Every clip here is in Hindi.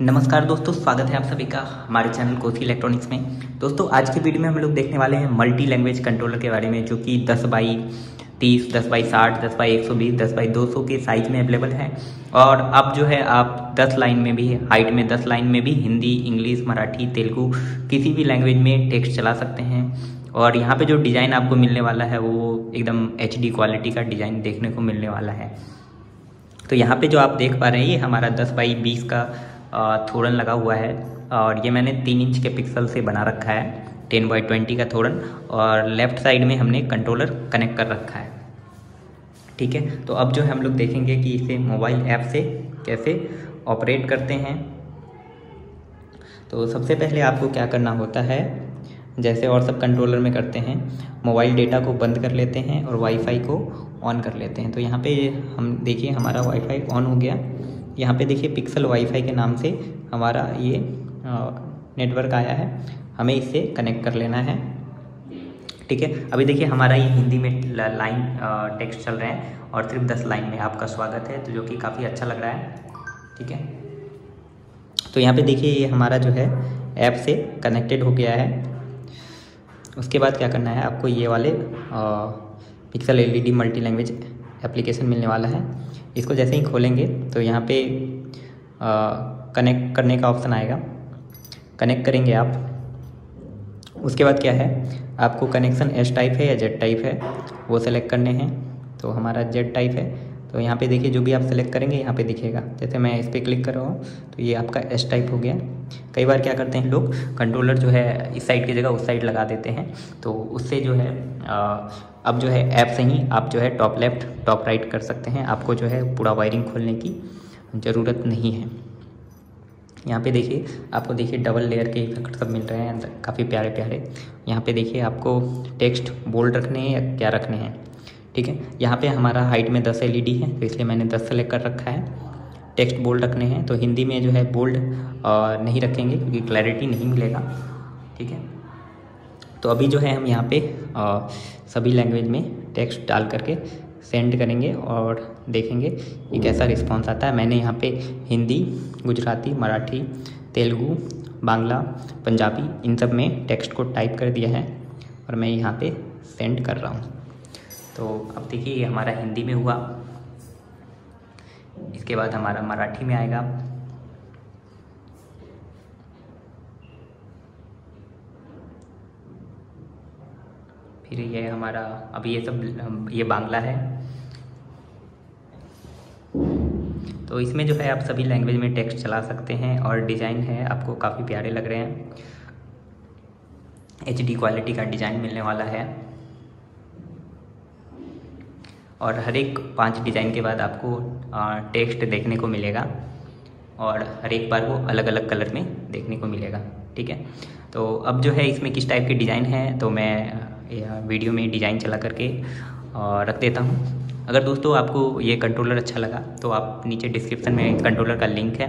नमस्कार दोस्तों स्वागत है आप सभी का हमारे चैनल कोसी इलेक्ट्रॉनिक्स में। दोस्तों आज के वीडियो में हम लोग देखने वाले हैं मल्टी लैंग्वेज कंट्रोलर के बारे में जो कि 10 बाई 30, 10 बाई 60, 10 बाई 120, 10 बाई 200 के साइज़ में अवेलेबल है। और अब जो है आप 10 लाइन में भी हाइट में 10 लाइन में भी हिंदी इंग्लिश मराठी तेलुगु किसी भी लैंग्वेज में टेक्स्ट चला सकते हैं। और यहाँ पे जो डिज़ाइन आपको मिलने वाला है वो एकदम एचडी क्वालिटी का डिज़ाइन देखने को मिलने वाला है। तो यहाँ पे जो आप देख पा रहे हैं ये हमारा 10 बाई 20 का थोड़न लगा हुआ है। और ये मैंने तीन इंच के पिक्सल से बना रखा है, टेन बाई ट्वेंटी का थोड़न और लेफ़्ट साइड में हमने कंट्रोलर कनेक्ट कर रखा है। ठीक है? तो अब जो है हम लोग देखेंगे कि इसे मोबाइल ऐप से कैसे ऑपरेट करते हैं। तो सबसे पहले आपको क्या करना होता है, जैसे और सब कंट्रोलर में करते हैं, मोबाइल डेटा को बंद कर लेते हैं और वाईफाई को ऑन कर लेते हैं। तो यहाँ पे हम, देखिए हमारा वाईफाई ऑन हो गया। यहाँ पे देखिए पिक्सल वाईफाई के नाम से हमारा ये नेटवर्क आया है। हमें इससे कनेक्ट कर लेना है। ठीक है? अभी देखिए हमारा ये हिंदी में लाइन टेक्स्ट चल रहे हैं और सिर्फ़ दस लाइन में आपका स्वागत है तो जो कि काफ़ी अच्छा लग रहा है। ठीक है? तो यहाँ पे देखिए ये हमारा जो है ऐप से कनेक्टेड हो गया है। उसके बाद क्या करना है? आपको ये वाले pixel LED multi language application मिलने वाला है। इसको जैसे ही खोलेंगे तो यहाँ पे कनेक्ट करने का ऑप्शन आएगा। कनेक्ट करेंगे आप। उसके बाद क्या है? आपको कनेक्शन एस टाइप है या जेड टाइप है, वो सेलेक्ट करने हैं। तो हमारा जेड टाइप है। तो यहाँ पे देखिए जो भी आप सेलेक्ट करेंगे, यहाँ पे दिखेगा। जैसे मैं इस पर क्लिक कर रहा हूँ तो ये आपका एस टाइप हो गया। कई बार क्या करते हैं लोग कंट्रोलर जो है इस साइड की जगह उस साइड लगा देते हैं। तो उससे जो है अब जो है ऐप से ही आप जो है टॉप लेफ़्ट टॉप राइट कर सकते हैं। आपको जो है पूरा वायरिंग खोलने की ज़रूरत नहीं है। यहाँ पे देखिए, आपको देखिए डबल लेयर के इफ़ेक्ट सब मिल रहे हैं, काफ़ी प्यारे प्यारे यहाँ पे देखिए आपको टेक्स्ट बोल्ड रखने हैं या क्या रखने हैं। ठीक है? यहाँ पे हमारा हाइट में दस एल है तो इसलिए मैंने दस सेलेक्ट कर रखा है। टेक्स्ट बोल्ड रखने हैं तो हिंदी में जो है बोल्ड नहीं रखेंगे क्योंकि क्लैरिटी नहीं मिलेगा। ठीक है? तो अभी जो है हम यहाँ पे आ, सभी लैंग्वेज में टेक्स्ट डाल करके सेंड करेंगे और देखेंगे कि कैसा रिस्पॉन्स आता है। मैंने यहाँ पे हिंदी गुजराती मराठी तेलुगु बांग्ला पंजाबी इन सब में टेक्स्ट को टाइप कर दिया है और मैं यहाँ पे सेंड कर रहा हूँ। तो अब देखिए, ये हमारा हिंदी में हुआ। इसके बाद हमारा मराठी में आएगा। फिर ये हमारा अभी ये सब, ये बांग्ला है। तो इसमें जो है, आप सभी लैंग्वेज में टेक्स्ट चला सकते हैं और डिज़ाइन है। आपको काफ़ी प्यारे लग रहे हैं। एचडी क्वालिटी का डिज़ाइन मिलने वाला है। और हर एक पाँच डिज़ाइन के बाद आपको टेक्स्ट देखने को मिलेगा और हर एक बार वो अलग अलग कलर में देखने को मिलेगा, ठीक है? तो अब जो है इसमें किस टाइप के डिज़ाइन है तो मैं वीडियो में डिज़ाइन चला करके रख देता हूँ। अगर दोस्तों आपको ये कंट्रोलर अच्छा लगा तो आप नीचे डिस्क्रिप्शन में कंट्रोलर का लिंक है,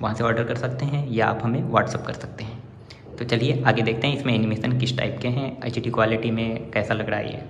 वहाँ से ऑर्डर कर सकते हैं या आप हमें व्हाट्सअप कर सकते हैं। तो चलिए आगे देखते हैं इसमें एनिमेशन किस टाइप के हैं एचडी क्वालिटी में कैसा लग रहा है ये।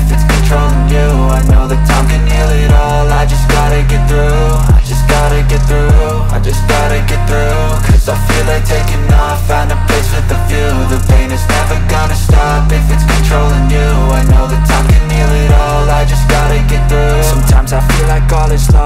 If it's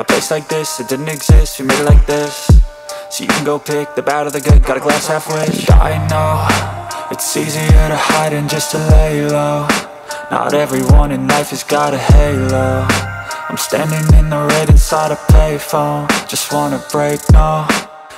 A place like this, it didn't exist, we made it like this. So you can go pick the bad or the good, got a glass halfway I know, it's easier to hide than just to lay low. Not everyone in life has got a halo. I'm standing in the red inside a payphone. Just wanna break, no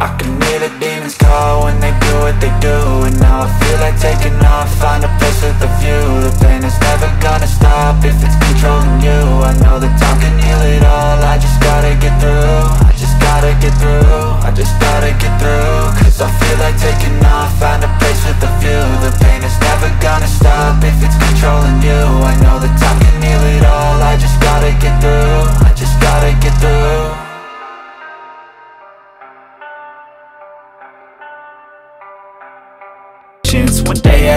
I can hear the demons call when they do what they do And now